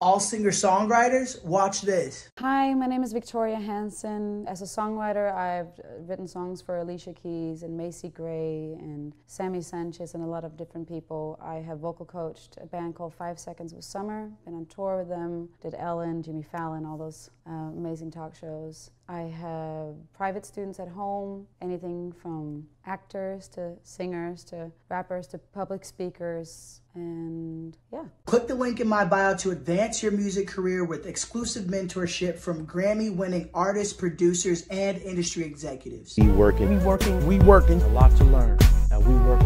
all singer songwriters, watch this. Hi, my name is Viktoria Hansen. As a songwriter, I've written songs for Alicia Keys and Macy Gray and Sammy Sanchez and a lot of different people. I have vocal coached a band called Five Seconds of Summer, been on tour with them, did Ellen, Jimmy Fallon, all those uh, amazing talk shows. I have private students at home, anything from actors to singers to rappers to public speakers, and yeah. Click the link in my bio to advance your music career with exclusive mentorship from Grammy winning artists, producers, and industry executives. We working, we working, we working. A lot to learn at We Working University.